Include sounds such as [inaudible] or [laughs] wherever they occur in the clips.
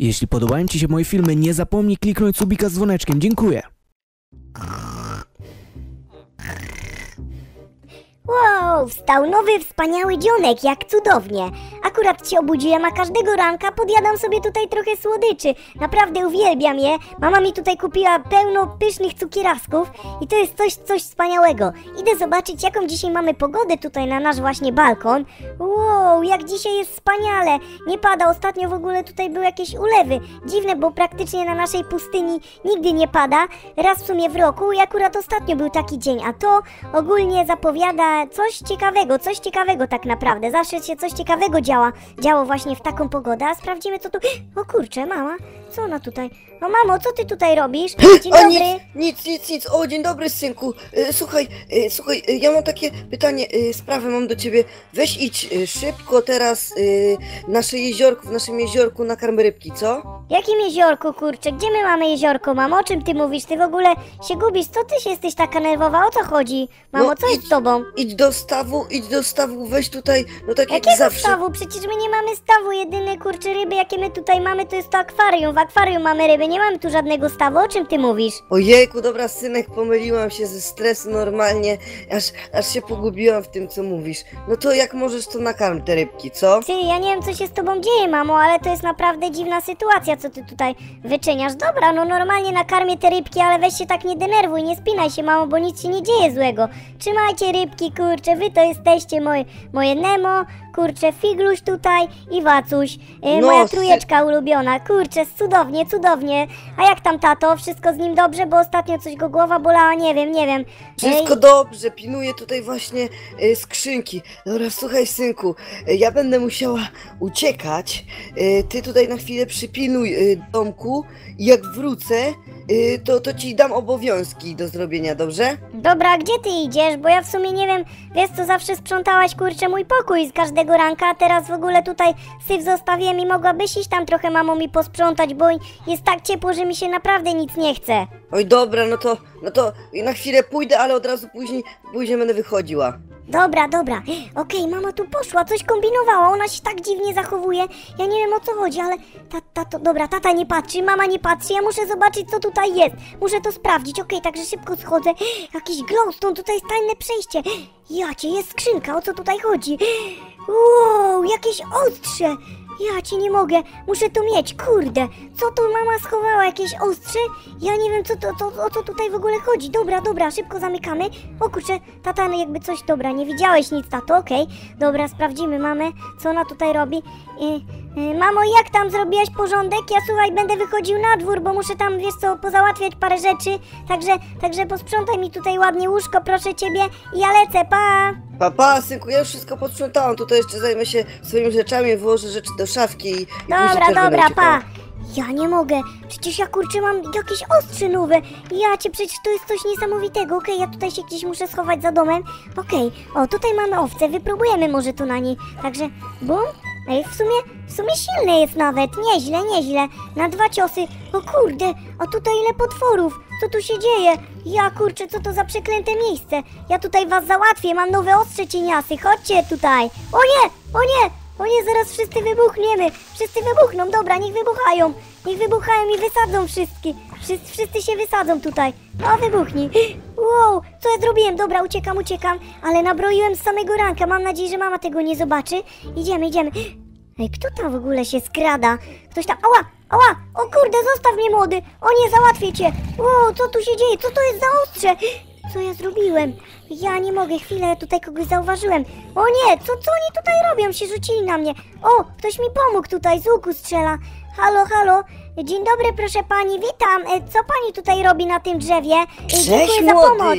Jeśli podobają Ci się moje filmy, nie zapomnij kliknąć subika z dzwoneczkiem. Dziękuję. Wow, wstał nowy, wspaniały dzionek, jak cudownie. Akurat się obudziłem, a każdego ranka podjadam sobie tutaj trochę słodyczy. Naprawdę uwielbiam je. Mama mi tutaj kupiła pełno pysznych cukierasków i to jest coś, coś wspaniałego. Idę zobaczyć, jaką dzisiaj mamy pogodę tutaj na nasz właśnie balkon. Wow, jak dzisiaj jest wspaniale. Nie pada, ostatnio w ogóle tutaj były jakieś ulewy. Dziwne, bo praktycznie na naszej pustyni nigdy nie pada. Raz w sumie w roku i akurat ostatnio był taki dzień, a to ogólnie zapowiada coś ciekawego, coś ciekawego tak naprawdę. Zawsze się coś ciekawego działa, działo właśnie w taką pogodę, a sprawdzimy co tu... O kurczę, mama, co ona tutaj? O mamo, co ty tutaj robisz? [gasps] Dzień dobry. nic, nic, nic, nic. O, dzień dobry, synku. E, słuchaj, e, słuchaj, e, ja mam takie pytanie, e, sprawę mam do ciebie. Weź idź e, szybko teraz e, nasze jeziorko, w naszym jeziorku na karm rybki, co? Jakim jeziorku, kurczę? Gdzie my mamy jeziorko, mamo? O czym ty mówisz? Ty w ogóle się gubisz. Co ty się jesteś taka nerwowa? O co chodzi? Mamo, No, co jest idź- z tobą? Idź do stawu, idź do stawu, weź tutaj, no tak jak Jakiego zawsze. stawu? Przecież my nie mamy stawu. Jedyne kurcze ryby, jakie my tutaj mamy, to jest to akwarium. W akwarium mamy ryby, nie mamy tu żadnego stawu. O czym ty mówisz? Ojejku, dobra, synek, pomyliłam się ze stresu normalnie, aż, aż się pogubiłam w tym, co mówisz. No to jak możesz, to nakarm te rybki, co? Ty, ja nie wiem, co się z tobą dzieje, mamo, ale to jest naprawdę dziwna sytuacja, co ty tutaj wyczyniasz. Dobra, no normalnie nakarmię te rybki, ale weź się tak nie denerwuj, nie spinaj się, mamo, bo nic się nie dzieje złego. Trzymajcie rybki, kurczę, wy to jesteście moje, moje Nemo, kurczę, Figluś tutaj i Wacuś, e, No, moja trójeczka ulubiona, kurczę, cudownie, cudownie. A jak tam tato? Wszystko z nim dobrze, bo ostatnio coś go głowa bolała, nie wiem, nie wiem. Wszystko Ej, dobrze, pinuję tutaj właśnie e, skrzynki. Dobra, słuchaj, synku, e, ja będę musiała uciekać. E, ty tutaj na chwilę przypilnuj e, domku i jak wrócę, e, to, to ci dam obowiązki do zrobienia, dobrze? Dobra, gdzie ty idziesz? Bo ja w sumie nie wiem, wiesz co, zawsze sprzątałaś kurczę mój pokój z każdego ranka, a teraz w ogóle tutaj syf zostawiłem i mogłabyś iść tam trochę mamo mi posprzątać, bo jest tak ciepło, że mi się naprawdę nic nie chce. Oj, dobra, no to, no to na chwilę pójdę, ale od razu później, później będę wychodziła. Dobra, dobra. Okej, mama tu poszła, coś kombinowała, ona się tak dziwnie zachowuje. Ja nie wiem o co chodzi, ale ta, tato, dobra, tata nie patrzy, mama nie patrzy, ja muszę zobaczyć co tutaj jest. Muszę to sprawdzić, okej, także szybko schodzę. Jakiś glowstone, tutaj jest tajne przejście. Jacie, jest skrzynka, o co tutaj chodzi? Wow, jakieś ostrze. Ja cię nie mogę, muszę to mieć, kurde. Co tu mama schowała, jakieś ostrze? Ja nie wiem, co to, to, o co tutaj w ogóle chodzi. Dobra, dobra, szybko zamykamy. O kurczę, tata, no jakby coś, dobra, nie widziałeś nic, tato, okej. Dobra, sprawdzimy mamę, co ona tutaj robi. Y, y, mamo, jak tam zrobiłaś porządek? Ja słuchaj, będę wychodził na dwór, bo muszę tam, wiesz co, pozałatwiać parę rzeczy. Także, także posprzątaj mi tutaj ładnie łóżko, proszę ciebie. I ja lecę, pa! Papa, synku, ja już wszystko posprzątałam, tutaj jeszcze zajmę się swoimi rzeczami, włożę rzeczy do szafki i, i później Dobra, też będę dobra, uciekała. pa! Ja nie mogę, przecież ja kurczę mam jakieś ostrze nowe. Ja cię, przecież to jest coś niesamowitego. Okej, ja tutaj się gdzieś muszę schować za domem. Okej, o tutaj mamy owce, wypróbujemy może tu na niej. Także, bum. Ej, w sumie, w sumie silny jest nawet, nieźle, nieźle. Na dwa ciosy, o kurde, a tutaj ile potworów. Co tu się dzieje? Ja kurczę, co to za przeklęte miejsce? Ja tutaj was załatwię, mam nowe ostrze cieniasy, chodźcie tutaj. O nie, o nie, o nie, zaraz wszyscy wybuchniemy. Wszyscy wybuchną, dobra, niech wybuchają. Niech wybuchają i wysadzą wszystkie. Wszyscy, wszyscy się wysadzą tutaj. No, wybuchnij. [gasps] Wow, co ja zrobiłem? Dobra, uciekam, uciekam. Ale nabroiłem z samego ranka. Mam nadzieję, że mama tego nie zobaczy. Idziemy, idziemy. Ej, kto tam w ogóle się skrada? Ktoś tam... Ała, ała! O kurde, zostaw mnie, młody! O nie, załatwię cię! O, co tu się dzieje? Co to jest za ostrze? Co ja zrobiłem? Ja nie mogę, chwilę, tutaj kogoś zauważyłem. O nie, co, co oni tutaj robią? Się rzucili na mnie. O, ktoś mi pomógł tutaj, z łuku strzela. Halo, halo. Dzień dobry, proszę pani, witam. E, Co pani tutaj robi na tym drzewie? Cześć Dziękuję za pomoc.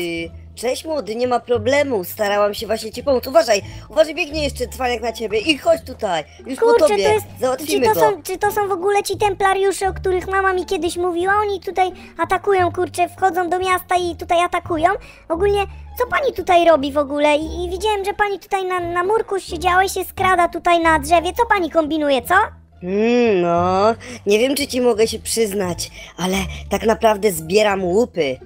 Cześć młody, nie ma problemu, starałam się właśnie ci pomóc. Uważaj, uważaj, biegnie jeszcze cwaniak na ciebie i chodź tutaj, już po tobie, to jest. Czy załatwimy to, go. są, czy to są w ogóle ci templariusze, o których mama mi kiedyś mówiła? Oni tutaj atakują, kurczę, wchodzą do miasta i tutaj atakują. Ogólnie, co pani tutaj robi w ogóle? I, i widziałem, że pani tutaj na, na murku siedziała i się skrada tutaj na drzewie. Co pani kombinuje, co? Hmm, no, nie wiem czy ci mogę się przyznać, ale tak naprawdę zbieram łupy.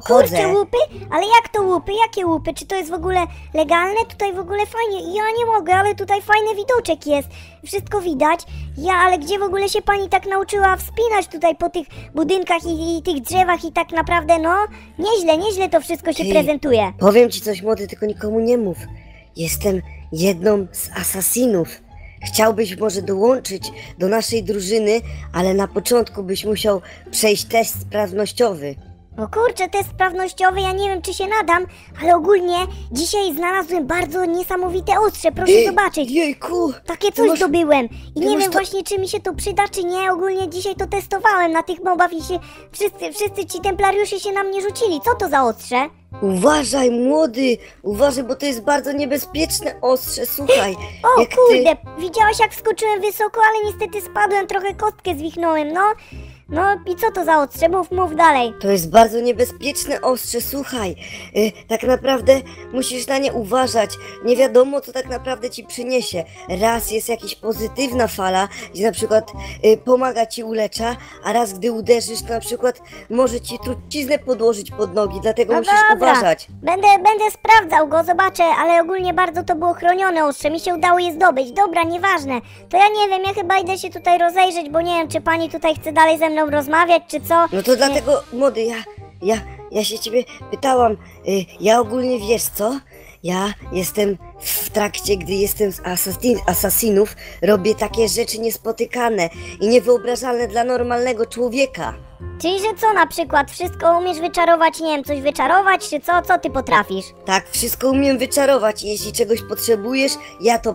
Kurczę, łupy? Ale jak to łupy? Jakie łupy? Czy to jest w ogóle legalne? Tutaj w ogóle fajnie. Ja nie mogę, ale tutaj fajny widoczek jest. Wszystko widać. Ja, ale gdzie w ogóle się pani tak nauczyła wspinać tutaj po tych budynkach i, i tych drzewach i tak naprawdę, no, nieźle, nieźle to wszystko się Ty. prezentuje. Powiem ci coś młody, tylko nikomu nie mów. Jestem jedną z asasinów. Chciałbyś może dołączyć do naszej drużyny, ale na początku byś musiał przejść test sprawnościowy. O kurczę, test sprawnościowy, ja nie wiem czy się nadam, ale ogólnie dzisiaj znalazłem bardzo niesamowite ostrze, proszę Ej, zobaczyć. Jejku! Takie coś masz- zdobyłem i nie wiem to- właśnie czy mi się to przyda czy nie, ogólnie dzisiaj to testowałem na tych mobach i się wszyscy, wszyscy ci templariusze się na mnie rzucili, co to za ostrze? Uważaj, młody! Uważaj, bo to jest bardzo niebezpieczne ostrze, słuchaj. O jak ty... kurde, widziałaś jak skoczyłem wysoko, ale niestety spadłem, trochę kostkę zwichnąłem, no. No i co to za ostrze? Mów, mów dalej. To jest bardzo niebezpieczne ostrze, słuchaj. Y, tak naprawdę musisz na nie uważać. Nie wiadomo, co tak naprawdę ci przyniesie. Raz jest jakaś pozytywna fala, gdzie na przykład y, pomaga ci ulecza, a raz gdy uderzysz, to na przykład może ci truciznę podłożyć pod nogi, dlatego No musisz dobra. uważać. Będę, będę sprawdzał go, zobaczę, ale ogólnie bardzo to było chronione ostrze, mi się udało je zdobyć. Dobra, nieważne. To ja nie wiem, ja chyba idę się tutaj rozejrzeć, bo nie wiem, czy pani tutaj chce dalej ze mną rozmawiać, czy co. No to dlatego, młody, ja, ja, ja się ciebie pytałam, y, ja ogólnie wiesz co? Ja jestem w trakcie, gdy jestem z asasin, asasinów, robię takie rzeczy niespotykane i niewyobrażalne dla normalnego człowieka. Czyli, że co na przykład? Wszystko umiesz wyczarować, nie wiem, coś wyczarować, czy co? Co ty potrafisz? Tak, wszystko umiem wyczarować i jeśli czegoś potrzebujesz, ja to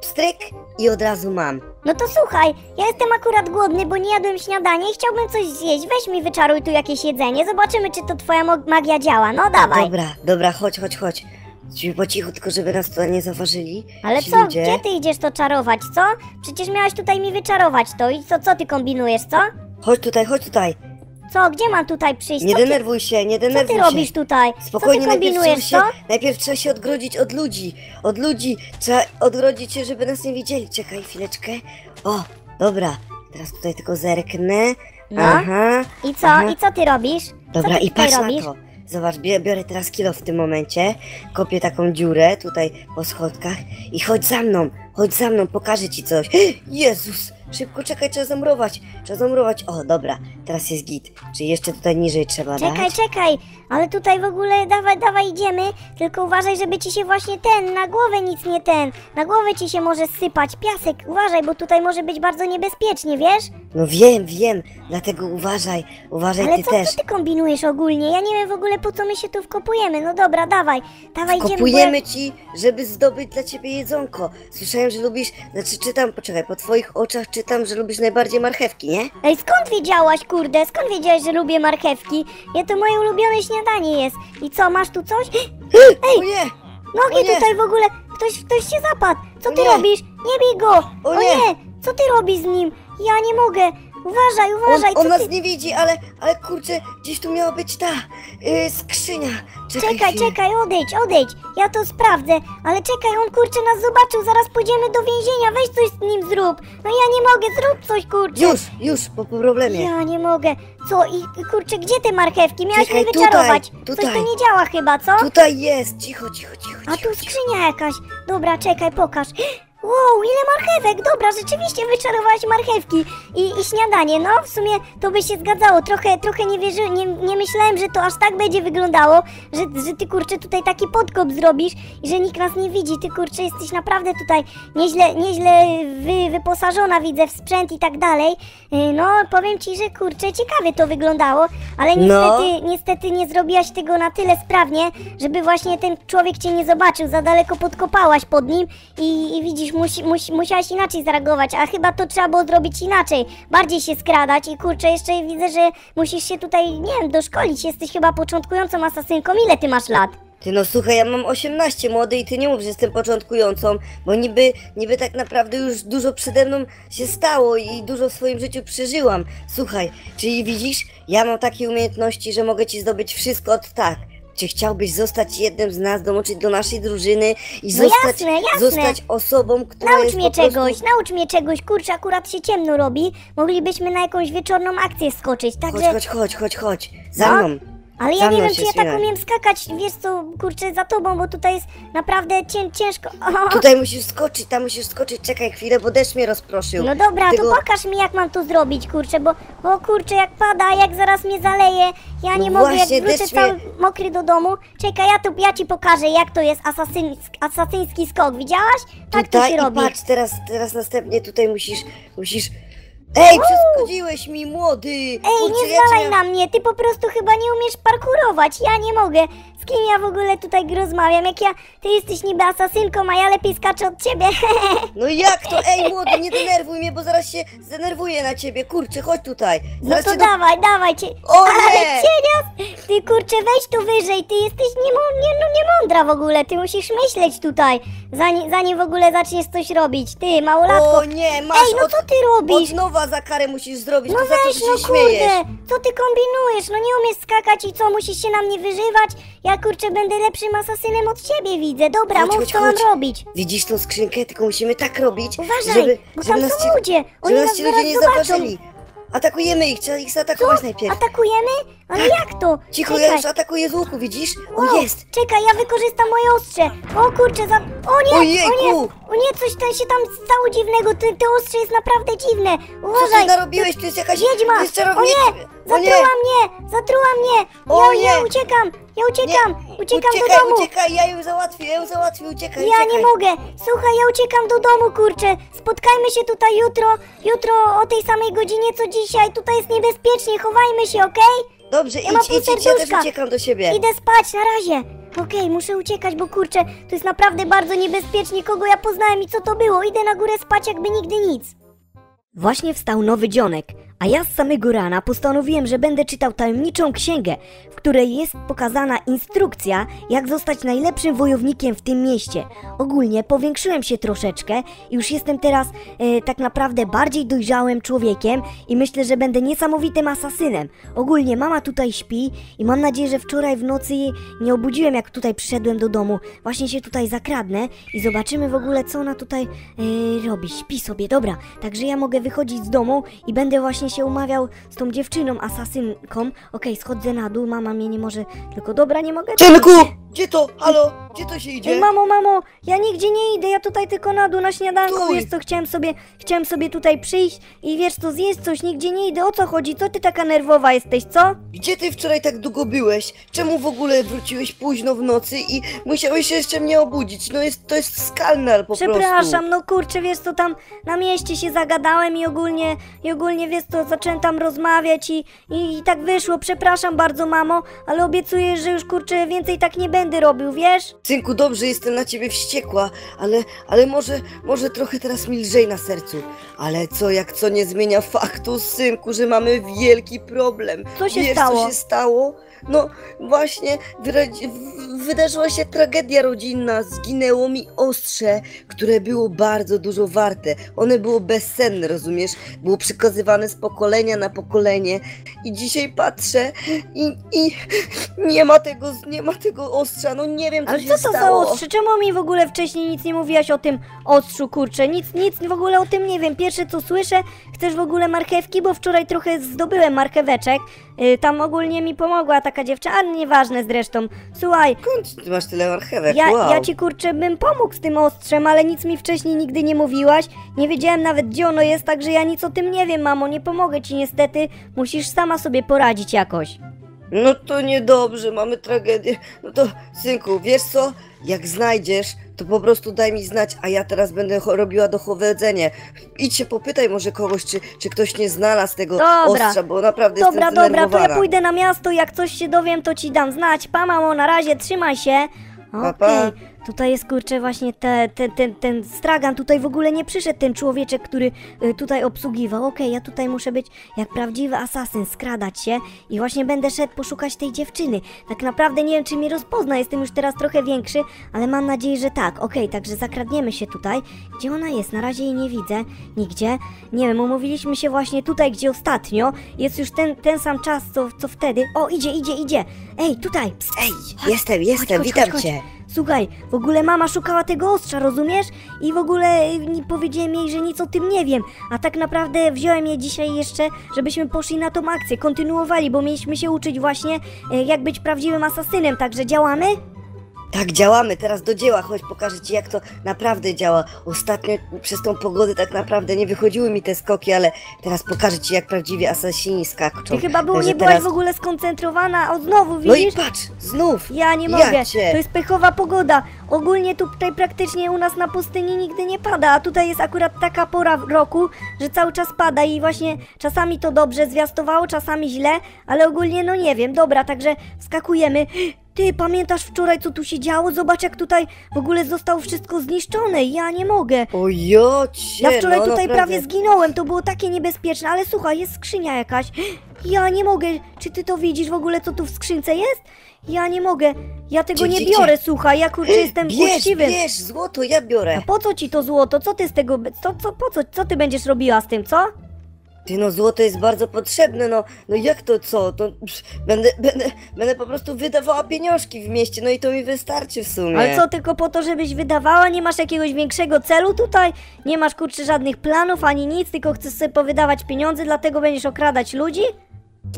pstryk i od razu mam. No to słuchaj, ja jestem akurat głodny, bo nie jadłem śniadania i chciałbym coś zjeść. Weź mi wyczaruj tu jakieś jedzenie, zobaczymy, czy to twoja magia działa. No dawaj. Dobra, dobra, chodź, chodź, chodź. Ci Po cichu, tylko żeby nas tutaj nie zauważyli. Ale Ci co, ludzie. gdzie ty idziesz to czarować, co? Przecież miałaś tutaj mi wyczarować to i co, co ty kombinujesz, co? Chodź tutaj, chodź tutaj. Co, gdzie mam tutaj przyjść? Nie co, ty, denerwuj się, nie co denerwuj ty się. robisz tutaj? Spokojnie, co ty najpierw trzeba, kombinujesz, się, co? najpierw trzeba się odgrodzić od ludzi. Od ludzi. Trzeba odgrodzić się, żeby nas nie widzieli. Czekaj chwileczkę. O, dobra. Teraz tutaj tylko zerknę. No. Aha. I co, aha. i co ty robisz? Dobra, co ty i patrz robisz? na to. Zobacz, biorę teraz kilo w tym momencie, kopię taką dziurę tutaj po schodkach i chodź za mną, chodź za mną, pokażę ci coś. [gasps] Jezus, szybko czekaj, trzeba zamurować, trzeba zamurować. O, dobra, teraz jest git, czyli jeszcze tutaj niżej trzeba Czekaj, dać. czekaj, ale tutaj w ogóle dawaj, dawaj idziemy, tylko uważaj, żeby ci się właśnie ten, na głowę nic nie ten, na głowę ci się może sypać, piasek, uważaj, bo tutaj może być bardzo niebezpiecznie, wiesz? No wiem, wiem, dlatego uważaj, uważaj Ale ty co, też. co ty kombinujesz ogólnie? Ja nie wiem w ogóle po co my się tu wkopujemy, no dobra, dawaj, dawaj idziemy, bo ja... Kupujemy ci, żeby zdobyć dla ciebie jedzonko. Słyszałem, że lubisz, znaczy czytam, poczekaj, po twoich oczach czytam, że lubisz najbardziej marchewki, nie? Ej, skąd wiedziałaś, kurde, skąd wiedziałaś, że lubię marchewki? Ja to moje ulubione śniadanie jest. I co, masz tu coś? [gasps] O nie! Nogi nie! tutaj w ogóle, ktoś, ktoś się zapadł. Co O ty nie! robisz? Nie bij go! O nie! nie! Co ty robisz z nim? Ja nie mogę! Uważaj, uważaj, On, co nas ty... nie widzi, ale, ale kurczę, gdzieś tu miała być ta yy, skrzynia. Czekaj, Czekaj, czekaj, odejdź, odejdź. Ja to sprawdzę. Ale czekaj, on kurczę nas zobaczył, zaraz pójdziemy do więzienia, weź coś z nim zrób. No ja nie mogę, zrób coś, kurczę. Już, już, po, problemie. Ja nie mogę. Co i kurczę, gdzie te marchewki? Miałaś Czekaj, mi wyczarować. tutaj, Coś tutaj. to nie działa chyba, co? Tutaj jest, cicho, cicho, cicho. A cicho, tu cicho. skrzynia jakaś. Dobra, czekaj, pokaż. Wow, ile marchewek! Dobra, rzeczywiście wyczarowałaś marchewki i, i śniadanie. No, w sumie to by się zgadzało. Trochę, trochę nie wierzy, nie, nie myślałem, że to aż tak będzie wyglądało, że, że ty kurczę tutaj taki podkop zrobisz i że nikt nas nie widzi. Ty kurczę jesteś naprawdę tutaj nieźle, nieźle wy, wyposażona, widzę w sprzęt i tak dalej. Yy, No, powiem ci, że kurczę ciekawie to wyglądało, ale No. niestety, niestety nie zrobiłaś tego na tyle sprawnie, żeby właśnie ten człowiek cię nie zobaczył, za daleko podkopałaś pod nim i, i widzisz, musi, musi, musiałaś inaczej zareagować, a chyba to trzeba było zrobić inaczej, bardziej się skradać i kurczę, jeszcze widzę, że musisz się tutaj, nie wiem, doszkolić, jesteś chyba początkującą asasynką, ile ty masz lat? Ty no słuchaj, ja mam 18 młody i ty nie mów, że jestem początkującą, bo niby, niby tak naprawdę już dużo przede mną się stało i dużo w swoim życiu przeżyłam. Słuchaj, czyli widzisz, ja mam takie umiejętności, że mogę ci zdobyć wszystko od tak. Czy chciałbyś zostać jednym z nas, dołączyć do naszej drużyny i No zostać, jasne, jasne. zostać osobą, która Naucz jest mnie prostu... czegoś, naucz mnie czegoś, kurczę, akurat się ciemno robi, moglibyśmy na jakąś wieczorną akcję skoczyć, Chodź, także... chodź, chodź, chodź, chodź, za No. mną. Ale ja Za nie wiem, się czy ja tak umiem skakać, wiesz co, kurczę, za tobą, bo tutaj jest naprawdę cię, ciężko. O, [laughs] Tutaj musisz skoczyć, tam musisz skoczyć, czekaj chwilę, bo deszcz mnie rozproszył. no dobra, Tego- to pokaż mi, jak mam to zrobić, kurczę, bo, o kurczę, jak pada, jak zaraz mnie zaleje, ja nie No mogę, jak właśnie, wrócę deszcz cały mnie- mokry do domu. Czekaj, ja, tu, ja ci pokażę, jak to jest asasyński, asasyński skok, widziałaś? Tak to Tutaj się i robi. patrz, teraz, teraz następnie tutaj musisz, musisz... Ej, przeszkodziłeś mi, młody! Ej, nie cię zwalaj na mnie, ty po prostu chyba nie umiesz parkurować, ja nie mogę. Z kim ja w ogóle tutaj rozmawiam? Jak ja, ty jesteś niby asasynką, a ja lepiej skaczę od ciebie. [laughs] No jak to? Ej, młody, nie denerwuj mnie, bo zaraz się zdenerwuję na ciebie. Kurczę, chodź tutaj. No Zaraz to cię do... dawaj, dawaj cię. O [laughs] Ale nie! cienias! Ty kurczę, weź tu wyżej, ty jesteś niemo, nie, no, niemądra w ogóle, ty musisz myśleć tutaj, zanim, zanim w ogóle zaczniesz coś robić. Ty, małolatko. O nie, masz Ej, no od, co ty robisz? od nowa za karę musisz zrobić, No to za to, weź, no się śmiejesz. kurde, co ty kombinujesz? No nie umiesz skakać i co, musisz się na mnie wyżywać? Ja kurczę będę lepszym asasynem od ciebie, widzę. Dobra, Chodź, mów chodź, co chodź. mam robić. Widzisz tą skrzynkę? Tylko musimy tak robić, Uważaj, żeby, bo żeby tam nas są ludzie, oni żeby nas ci ludzie zaraz nie zobaczą. zauważyli. Atakujemy ich, trzeba ich zaatakować najpierw. Atakujemy? Ale jak to? Cicho, ja już atakuję z łuku, widzisz? O, jest! Czekaj, ja wykorzystam moje ostrze. O kurczę, za... O nie, o nie, Ojejku! o nie, coś tam się tam stało dziwnego. Ty, to ostrze jest naprawdę dziwne. Co Uważaj. ty narobiłeś? To jest jakaś... Wiedźma! To jest O czarownica! nie! Zatruła mnie! Zatruła mnie! O Ja, ja nie! uciekam! Ja uciekam! Uciekam uciekaj, do domu! uciekaj, ja ją załatwię, ja ją załatwię, uciekaj, Ja uciekaj. nie mogę! Słuchaj, ja uciekam do domu, kurczę! Spotkajmy się tutaj jutro, jutro o tej samej godzinie co dzisiaj. Tutaj jest niebezpiecznie, chowajmy się, okej? Dobrze, Ja idź, idź, idź, ja też uciekam do siebie. Idę spać, na razie! Okej, muszę uciekać, bo kurczę, to jest naprawdę bardzo niebezpiecznie, kogo ja poznałem i co to było. Idę na górę spać jakby nigdy nic. Właśnie wstał nowy dzionek, a ja z samego rana postanowiłem, że będę czytał tajemniczą księgę, w której jest pokazana instrukcja, jak zostać najlepszym wojownikiem w tym mieście. Ogólnie powiększyłem się troszeczkę już jestem teraz e, tak naprawdę bardziej dojrzałym człowiekiem i myślę, że będę niesamowitym asasynem. Ogólnie mama tutaj śpi i mam nadzieję, że wczoraj w nocy jej nie obudziłem, jak tutaj przyszedłem do domu. Właśnie się tutaj zakradnę i zobaczymy w ogóle, co ona tutaj e, robi. Śpi sobie, dobra. Także ja mogę wychodzić z domu i będę właśnie się umawiał z tą dziewczyną, asasynką. Okej, schodzę na dół, mama mnie nie może... Tylko dobra, nie mogę... Cienku! Gdzie to? Halo? Gdzie to się idzie? Ej, mamo, mamo, ja nigdzie nie idę, ja tutaj tylko na dół, na śniadanko, Stój. wiesz co, chciałem sobie, chciałem sobie tutaj przyjść i wiesz co, zjeść coś, nigdzie nie idę, o co chodzi, co ty taka nerwowa jesteś, co? Gdzie ty wczoraj tak długo byłeś? Czemu w ogóle wróciłeś późno w nocy i musiałeś jeszcze mnie obudzić? No jest, to jest skandal po prostu. Przepraszam, no kurczę, wiesz co, tam na mieście się zagadałem i ogólnie, i ogólnie, wiesz co, zacząłem tam rozmawiać i, i, i tak wyszło, przepraszam bardzo, mamo, ale obiecuję, że już kurczę, więcej tak nie będę robił, wiesz? Synku, dobrze, jestem na ciebie wściekła, ale, ale może, może trochę teraz mi lżej na sercu. Ale co jak co nie zmienia faktu, synku, że mamy wielki problem. Co się Wiesz, stało? co się stało? No właśnie, wydarzyła się tragedia rodzinna. Zginęło mi ostrze, które było bardzo dużo warte. One było bezcenne, rozumiesz? Było przekazywane z pokolenia na pokolenie. I dzisiaj patrzę i, i nie ma tego, nie ma tego ostrza. No nie wiem, co Ale się co to za stało. ostrze? Czemu mi w ogóle wcześniej nic nie mówiłaś o tym ostrzu, kurczę? Nic, nic w ogóle o tym nie wiem. Pierwsze co słyszę, chcesz w ogóle marchewki, bo wczoraj trochę zdobyłem marcheweczek. Yy, tam ogólnie mi pomogła taka dziewczyna, a nieważne zresztą. Słuchaj, Skąd ty masz tyle marchewek? ja, wow. ja ci kurczę bym pomógł z tym ostrzem, ale nic mi wcześniej nigdy nie mówiłaś. Nie wiedziałem nawet gdzie ono jest, także ja nic o tym nie wiem, mamo. Nie pomogę ci niestety. Musisz sama sobie poradzić jakoś. No to niedobrze, mamy tragedię. No to, synku, wiesz co? Jak znajdziesz, to po prostu daj mi znać, a ja teraz będę cho- robiła dochodzenie. Idź się popytaj może kogoś, czy, czy ktoś nie znalazł tego Dobra. ostrza, bo naprawdę Dobra, jestem dobra, to ja pójdę na miasto, jak coś się dowiem, to ci dam znać. Pa, mamo, na razie, trzymaj się. Okej, pa. Tutaj jest kurczę właśnie te, ten, ten, ten stragan, tutaj w ogóle nie przyszedł ten człowieczek, który y, tutaj obsługiwał. Okej, ja tutaj muszę być jak prawdziwy asasyn, skradać się i właśnie będę szedł poszukać tej dziewczyny. Tak naprawdę nie wiem, czy mnie rozpozna, jestem już teraz trochę większy, ale mam nadzieję, że tak. Okej, także zakradniemy się tutaj. Gdzie ona jest? Na razie jej nie widzę, nigdzie. Nie wiem, umówiliśmy się właśnie tutaj, gdzie ostatnio. Jest już ten, ten sam czas, co, co wtedy. O, idzie, idzie, idzie. Ej, tutaj, pst, Ej, jestem, jestem, chodź, witam chodź, cię. Słuchaj, w ogóle mama szukała tego ostrza, rozumiesz? I w ogóle powiedziałem jej, że nic o tym nie wiem. A tak naprawdę wziąłem je dzisiaj jeszcze, żebyśmy poszli na tą akcję, kontynuowali, bo mieliśmy się uczyć właśnie, y, jak być prawdziwym asasynem, także działamy? Tak, działamy, teraz do dzieła, chodź pokażę ci jak to naprawdę działa. Ostatnio przez tą pogodę tak naprawdę nie wychodziły mi te skoki, ale teraz pokażę ci jak prawdziwi asasini skaczą. Ty chyba było, Także nie byłaś teraz- w ogóle skoncentrowana, o znowu No i widzisz? patrz, znów! Ja nie Ja mogę. cię. To jest pechowa pogoda. Ogólnie tutaj praktycznie u nas na pustyni nigdy nie pada, a tutaj jest akurat taka pora w roku, że cały czas pada i właśnie czasami to dobrze zwiastowało, czasami źle, ale ogólnie no nie wiem. Dobra, także wskakujemy. Ty, pamiętasz wczoraj co tu się działo? Zobacz jak tutaj w ogóle zostało wszystko zniszczone. Ja nie mogę. O jocie, Ja wczoraj no, tutaj naprawdę. prawie zginąłem, to było takie niebezpieczne, ale słuchaj, jest skrzynia jakaś. Ja nie mogę. Czy ty to widzisz w ogóle, co tu w skrzynce jest? Ja nie mogę. Ja tego Gdzie, nie gdzie, biorę, słuchaj, ja kurczę jestem Bierz, uczciwym. bierz, złoto, ja biorę. A po co ci to złoto? Co ty z tego, co, co, po co, co ty będziesz robiła z tym, co? Ty no złoto jest bardzo potrzebne, no, no jak to co? To psz, będę, będę, będę po prostu wydawała pieniążki w mieście, no i to mi wystarczy w sumie. Ale co, tylko po to, żebyś wydawała? Nie masz jakiegoś większego celu tutaj? Nie masz kurczę żadnych planów ani nic, tylko chcesz sobie powydawać pieniądze, dlatego będziesz okradać ludzi?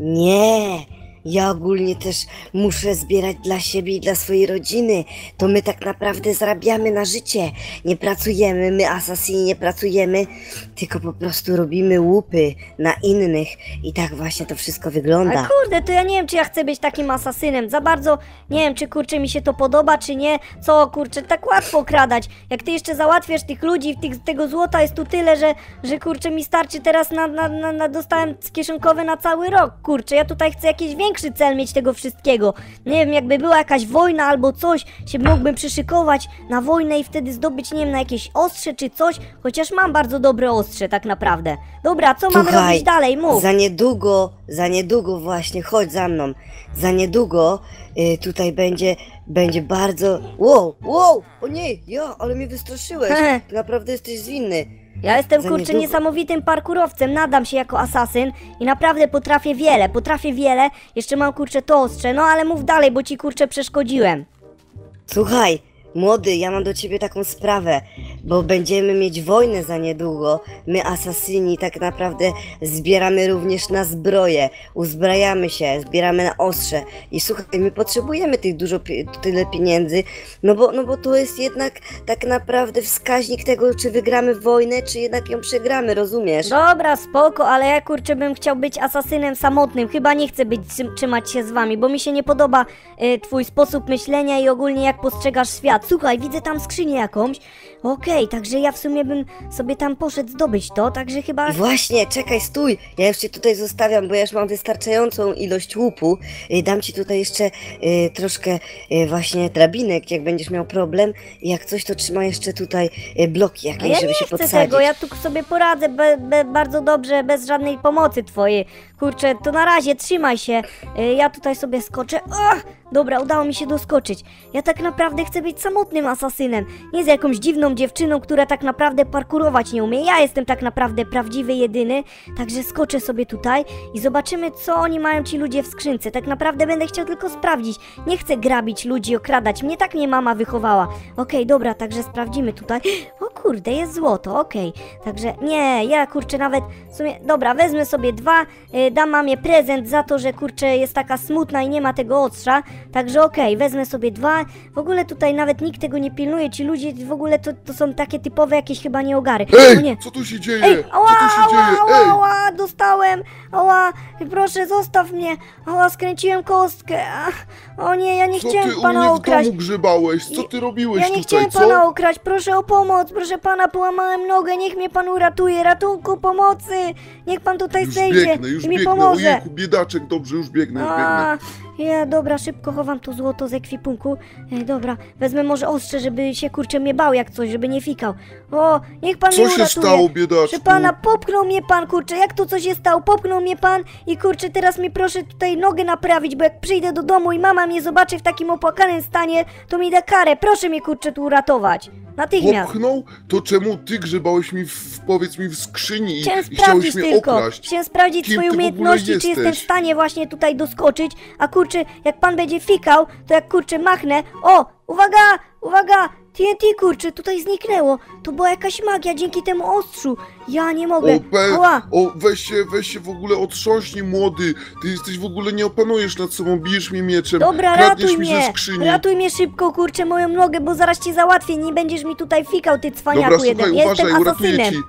Nie, ja ogólnie też muszę zbierać dla siebie i dla swojej rodziny. To my tak naprawdę zarabiamy na życie. Nie pracujemy, my asasini nie pracujemy, tylko po prostu robimy łupy na innych. I tak właśnie to wszystko wygląda. Ale kurde, to ja nie wiem, czy ja chcę być takim asasynem. Za bardzo nie wiem, czy kurczę mi się to podoba, czy nie. Co kurczę, tak łatwo okradać. Jak ty jeszcze załatwiasz tych ludzi, tych, tego złota jest tu tyle, że, że kurczę mi starczy teraz na, na, na, na dostałem z kieszonkowe na cały rok. Kurczę, ja tutaj chcę jakiś większy cel mieć tego wszystkiego. Nie wiem, jakby była jakaś wojna albo coś, się mógłbym przyszykować na wojnę i wtedy zdobyć, nie wiem, na jakieś ostrze czy coś. Chociaż mam bardzo dobre ostrze, tak naprawdę. Dobra, co mamy Słuchaj, robić dalej? Mów. Za niedługo, za niedługo właśnie, chodź za mną. Za niedługo y, tutaj będzie, będzie bardzo... Wow, wow, o nie, ja, ale mnie wystraszyłeś. [laughs] Ty naprawdę jesteś zwinny. Ja jestem kurczę niesamowitym parkurowcem, nadam się jako asasyn i naprawdę potrafię wiele, potrafię wiele. Jeszcze mam kurczę to ostrze, no ale mów dalej, bo ci kurczę przeszkodziłem. Słuchaj, młody, ja mam do ciebie taką sprawę, bo będziemy mieć wojnę za niedługo. My, asasyni, tak naprawdę zbieramy również na zbroję, uzbrajamy się, zbieramy na ostrze. I słuchaj, my potrzebujemy tych dużo, tyle pieniędzy, no bo, no bo to jest jednak tak naprawdę wskaźnik tego, czy wygramy wojnę, czy jednak ją przegramy, rozumiesz? Dobra, spoko, ale ja kurczę bym chciał być asasynem samotnym. Chyba nie chcę być trzym- trzymać się z wami, bo mi się nie podoba y, twój sposób myślenia i ogólnie jak postrzegasz świat. Słuchaj, widzę tam skrzynię jakąś. Okej, także ja w sumie bym sobie tam poszedł zdobyć to, także chyba... Właśnie, czekaj, stój! Ja już cię tutaj zostawiam, bo ja już mam wystarczającą ilość łupu. Y, Dam ci tutaj jeszcze y, troszkę y, właśnie drabinek, jak będziesz miał problem. Jak coś, to trzyma jeszcze tutaj y, bloki A jakieś, ja żeby nie się chcę podsadzić. tego, ja tu sobie poradzę be, be, bardzo dobrze, bez żadnej pomocy twojej. Kurczę, to na razie, trzymaj się. Y, Ja tutaj sobie skoczę. Ach, dobra, udało mi się doskoczyć. Ja tak naprawdę chcę być samotnym asasynem. Nie z jakąś dziwną dziewczyną, która tak naprawdę parkurować nie umie. Ja jestem tak naprawdę prawdziwy, jedyny. Także skoczę sobie tutaj i zobaczymy, co oni mają ci ludzie w skrzynce. Tak naprawdę będę chciał tylko sprawdzić. Nie chcę grabić ludzi, okradać. Mnie tak mnie mama wychowała. Okej, dobra, także sprawdzimy tutaj. [gasps] O kurde, jest złoto, okej. Także nie, ja kurczę nawet w sumie, dobra, wezmę sobie dwa, y, dam mamie prezent za to, że kurczę jest taka smutna i nie ma tego ostrza. Także okej, wezmę sobie dwa. W ogóle tutaj nawet nikt tego nie pilnuje, ci ludzie w ogóle to, to są takie typowe jakieś chyba nieogary. Ej, nie. co tu się dzieje? Ej, ała, co tu się ała, dzieje? ała, Ej, ała, dostałem, ała, proszę zostaw mnie, ała, skręciłem kostkę, Ach, o nie, ja nie co chciałem ty pana ukraść. domu grzebałeś? Co ty robiłeś Ja nie tutaj, chciałem co? pana okraść, proszę o pomoc, proszę pana, połamałem nogę, niech mnie pan uratuje, ratunku, pomocy, niech pan tutaj Już zejdzie biegnę, już mi biegnę. pomoże. Ojejku, biedaczek, dobrze, już biegnę, już biegnę. A, ja, dobra, szybko chowam to złoto z ekwipunku. E, dobra, wezmę może ostrze, żeby się kurczę mnie bał jak coś, żeby nie fikał. O, niech pan Co mnie się uratuje. stało, biedaczku? Proszę pana, popchnął mnie pan, kurczę, jak tu coś się stało? Popchnął mnie pan i kurczę, teraz mi proszę tutaj nogę naprawić, bo jak przyjdę do domu i mama mnie zobaczy w takim opłakanym stanie, to mi da karę. Proszę mnie kurczę tu uratować. Natychmiast. Popchnął? To czemu ty grzebałeś mi, w, powiedz mi, w skrzyni i, Chciałem i chciałeś sprawdzić mnie tylko. okraść? Chciałem sprawdzić Kim swoje umiejętności, czy jestem w jesteś? stanie właśnie tutaj doskoczyć. A kurczę, jak pan będzie fikał, to jak kurczę machnę. O! Uwaga, uwaga! TNT kurczę, tutaj zniknęło. To była jakaś magia dzięki temu ostrzu. Ja nie mogę. O, Ała! o, weź się, weź się w ogóle otrząśnij, młody. Ty jesteś w ogóle, nie opanujesz nad sobą, bijesz mnie mieczem. Dobra, kradniesz ratuj mi ze mnie! skrzyni. Ratuj mnie szybko, kurczę, moją nogę, bo zaraz cię załatwię. Nie będziesz mi tutaj fikał, ty cwaniaku Dobra, jeden. słuchaj, Ja uważaj, Jestem uratuję asasynem. ci.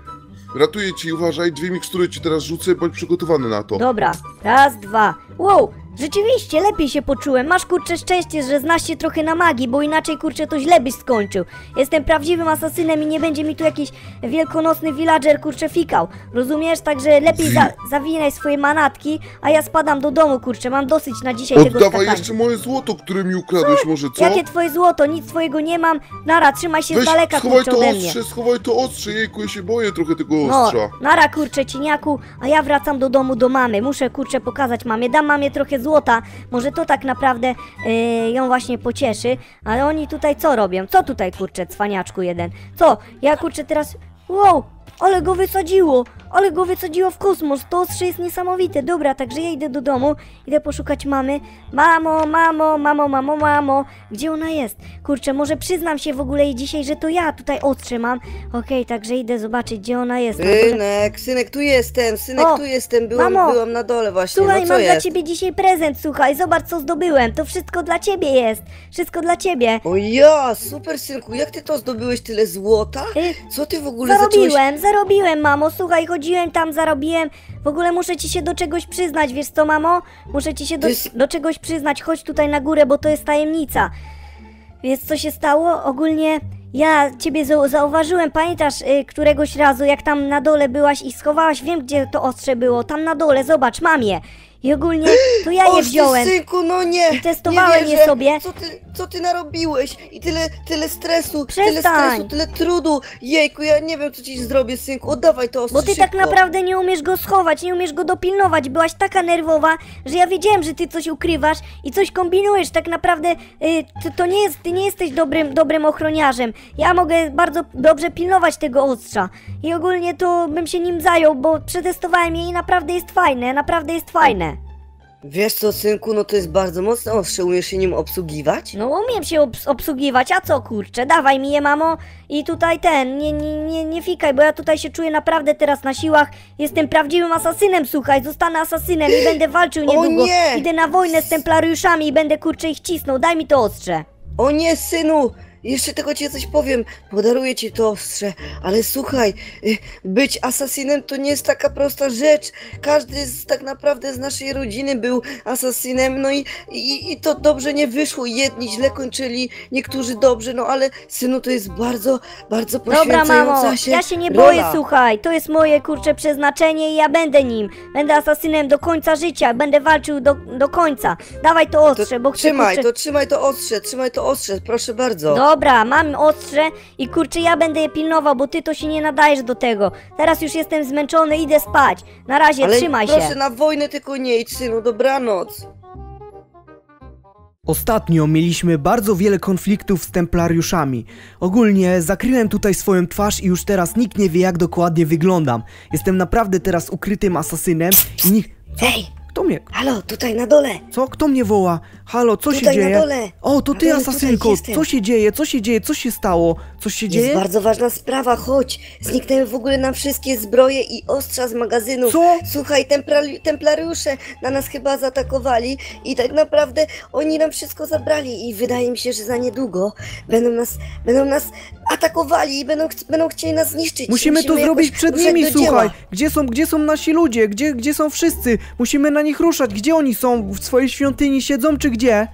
Ratuję ci, uważaj, dwie mikstury ci teraz rzucę, bądź przygotowany na to. Dobra, raz, dwa. Wow, rzeczywiście lepiej się poczułem. Masz kurczę szczęście, że znasz się trochę na magii, bo inaczej kurczę to źle byś skończył. Jestem prawdziwym asasynem i nie będzie mi tu jakiś wielkanocny villager kurczę fikał. Rozumiesz? Także lepiej za zawinaj swoje manatki, a ja spadam do domu kurczę. Mam dosyć na dzisiaj tego Oddawaj skakania. jeszcze moje złoto, które mi ukradłeś może, co? Jakie twoje złoto? Nic twojego nie mam. Nara, trzymaj się z Weź, daleka schowaj kurczę to ode mnie. ostrze, schowaj to ostrze, jejku, ja się boję trochę tego No, ostrza. nara kurczę cieniaku, a ja wracam do domu do mamy. Muszę kurczę pokazać mamie. Dam mamie trochę złota. Może to tak naprawdę yy, ją właśnie pocieszy. Ale oni tutaj co robią? Co tutaj kurczę, cwaniaczku jeden? Co? Ja kurczę teraz. Wow! Ale go wysadziło! Ale go wysadziło w kosmos! To ostrze jest niesamowite. Dobra, także ja idę do domu, idę poszukać mamy. Mamo, mamo, mamo, mamo, mamo. Gdzie ona jest? Kurczę, może przyznam się w ogóle jej dzisiaj, że to ja tutaj ostrze mam. Okej, także idę zobaczyć, gdzie ona jest. Synek, synek, tu jestem, synek, O, tu jestem, byłam, mamo, byłam na dole właśnie, Słuchaj, no co mam dla jest? ciebie dzisiaj prezent, słuchaj, zobacz co zdobyłem. To wszystko dla ciebie jest. Wszystko dla ciebie. O ja, super synku, jak ty to zdobyłeś tyle złota? Y, Co ty w ogóle zacząłeś... Zarobiłem, zarobiłem, mamo. Słuchaj, chodziłem tam, zarobiłem. W ogóle muszę ci się do czegoś przyznać, wiesz co, mamo? Muszę ci się do, jest- do czegoś przyznać. Chodź tutaj na górę, bo to jest tajemnica. Wiesz co się stało? Ogólnie ja ciebie zau- zauważyłem, pamiętasz y, któregoś razu, jak tam na dole byłaś i schowałaś, wiem gdzie to ostrze było, tam na dole, zobacz, mam je. I ogólnie to ja je wziąłem. synku, no nie! I testowałem nie je sobie. Co ty, co ty narobiłeś? I tyle, tyle stresu, tyle Przestań. stresu, tyle trudu. Jejku, ja nie wiem, co ci zrobię, synku. Oddawaj to ostrze Bo ty szybko. tak naprawdę nie umiesz go schować, nie umiesz go dopilnować. Byłaś taka nerwowa, że ja wiedziałem, że ty coś ukrywasz i coś kombinujesz. Tak naprawdę y, to, to nie jest, ty nie jesteś dobrym, dobrym ochroniarzem. Ja mogę bardzo dobrze pilnować tego ostrza. I ogólnie to bym się nim zajął, bo przetestowałem je i naprawdę jest fajne, naprawdę jest fajne. Wiesz co, synku, no to jest bardzo mocne ostrze. Umiesz się nim obsługiwać? No umiem się obs- obsługiwać, a co kurczę, dawaj mi je mamo i tutaj ten, nie, nie, nie, nie fikaj, bo ja tutaj się czuję naprawdę teraz na siłach, jestem prawdziwym asasynem, słuchaj, zostanę asasynem i będę walczył niedługo, nie! idę na wojnę z templariuszami i będę kurczę ich cisnął, daj mi to ostrze. O nie, synu! Jeszcze tego ci coś powiem. Podaruję ci to ostrze, ale słuchaj, y, być asasinem to nie jest taka prosta rzecz. Każdy z, tak naprawdę z naszej rodziny był asasinem, no i, i, i to dobrze nie wyszło. Jedni źle kończyli, niektórzy dobrze, no ale synu to jest bardzo, bardzo Dobra poświęcająca mamo, się ja się nie rola. boję, słuchaj, to jest moje kurcze przeznaczenie i ja będę nim, będę asasynem do końca życia, będę walczył do, do końca, dawaj to ostrze, bo To chcę trzymaj, kurczę... to trzymaj to ostrze, trzymaj to ostrze, proszę bardzo. Dobra, mam ostrze i kurczę, ja będę je pilnował, bo ty to się nie nadajesz do tego. Teraz już jestem zmęczony, idę spać. Na razie, ale trzymaj proszę się. na wojnę tylko nie idź, synu, dobranoc. Ostatnio mieliśmy bardzo wiele konfliktów z templariuszami. Ogólnie zakryłem tutaj swoją twarz i już teraz nikt nie wie jak dokładnie wyglądam. Jestem naprawdę teraz ukrytym asasynem i nikt... Ej, Kto mnie... halo, tutaj na dole. Co? Kto mnie woła? Halo, co się Tutaj na dzieje? dole. O, to ty Na dole, asasynko! Co się dzieje? Co się dzieje? Co się stało? Coś się Jest dzieje? bardzo ważna sprawa, chodź. Zniknęły w ogóle nam wszystkie zbroje i ostrza z magazynów. Co? Słuchaj, templari- templariusze na nas chyba zaatakowali i tak naprawdę oni nam wszystko zabrali i wydaje mi się, że za niedługo będą nas, będą nas atakowali i będą, będą chcieli nas zniszczyć. Musimy to jakoś zrobić przed nimi, dzieła. słuchaj. Gdzie są, gdzie są nasi ludzie? Gdzie, gdzie są wszyscy? Musimy na nich ruszać. Gdzie oni są? W swojej świątyni siedzą, czy gdzie?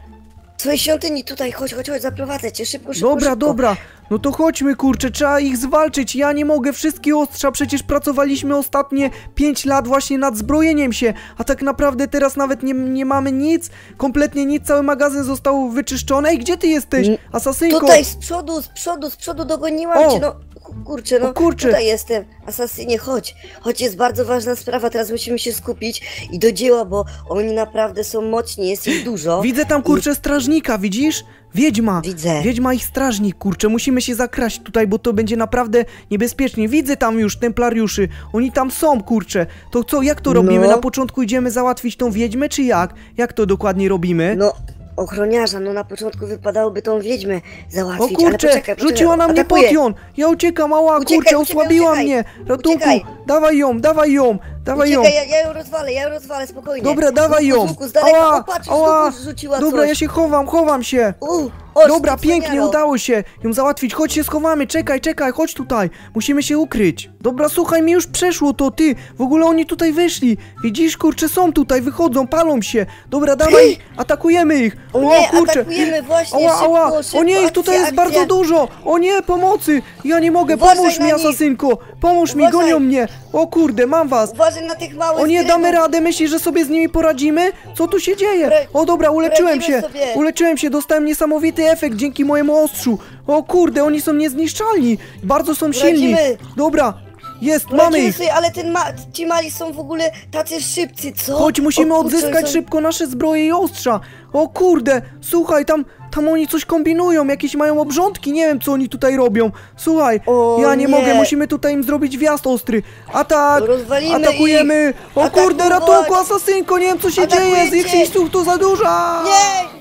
W swojej świątyni tutaj, chodź, chodź, chodź, zaprowadzę cię, szybko, szybko, Dobra, szybko. dobra. No to chodźmy, kurczę, trzeba ich zwalczyć. Ja nie mogę wszystkie ostrza, przecież pracowaliśmy ostatnie 5 lat właśnie nad zbrojeniem się, a tak naprawdę teraz nawet nie, nie mamy nic, kompletnie nic, cały magazyn został wyczyszczony. Ej, gdzie ty jesteś, asasynko? Tutaj z przodu, z przodu, z przodu dogoniłam O! cię, no kurczę, no O kurczę. tutaj jestem, asasynie, chodź, chodź, jest bardzo ważna sprawa, teraz musimy się skupić i do dzieła, bo oni naprawdę są mocni, jest ich dużo. [laughs] Widzę tam, kurczę, strażnika, widzisz? Wiedźma. Widzę. Wiedźma ich strażnik, kurczę, musimy się zakraść tutaj, bo to będzie naprawdę niebezpiecznie. Widzę tam już templariuszy, oni tam są, kurczę. To co, jak to robimy? No. Na początku idziemy załatwić tą wiedźmę, czy jak? Jak to dokładnie robimy? No, ochroniarza, no na początku wypadałoby tą wiedźmę O załatwić, ale kurczę, poczekaj, poczekaj, rzuciła na mnie potion! Ja uciekam, ała, Uciekaj, kurczę, uciekaj, osłabiła uciekaj. mnie! Ratunku, Uciekaj. dawaj ją, dawaj ją, dawaj ją! Uciekaj, ja, ja ją rozwalę, ja ją rozwalę, spokojnie. Dobra, dawaj ją! łuku, z daleka, Ała, o patrz, ała. rzuciła Dobra, coś. ja się chowam, chowam się! U, o, Dobra, pięknie, udało się ją załatwić. Chodź się schowamy, czekaj, czekaj, chodź tutaj. Musimy się ukryć. Dobra, słuchaj, mi już przeszło to, ty. W ogóle oni tutaj wyszli. Widzisz, kurczę, są tutaj, wychodzą, palą się. Dobra, dawaj, atakujemy ich. O nie, atakujemy właśnie, ała, ała. szybko, szybko, O nie, ich tutaj akcja, jest bardzo akcja. dużo. O nie, pomocy. Ja nie mogę, Uważaj pomóż mi, asasynko. Pomóż mi, Uważaj. gonią mnie. O kurde, mam was. Uważaj na tych małych O nie, damy radę, myślisz, że sobie z nimi poradzimy? Co tu się dzieje? O dobra, uleczyłem się, sobie. uleczyłem się, dostałem niesamowity efekt dzięki mojemu ostrzu. O kurde, oni są niezniszczalni, bardzo są silni. Poradzimy. Dobra, jest, mamy ich. sobie, ale ten ma, ci mali są w ogóle tacy szybcy, co? Chodź, musimy O kurczę, odzyskać są- szybko nasze zbroje i ostrza. O kurde, słuchaj, tam, tam oni coś kombinują, jakieś mają obrządki, nie wiem co oni tutaj robią. Słuchaj, O ja nie, nie. mogę, musimy tutaj im zrobić wjazd ostry. Atak, Rozwalimy atakujemy. ich. O kurde, Atakować. ratunku, asasynko, nie wiem co się dzieje, z ich Atakujcie. tu za dużo. Nie,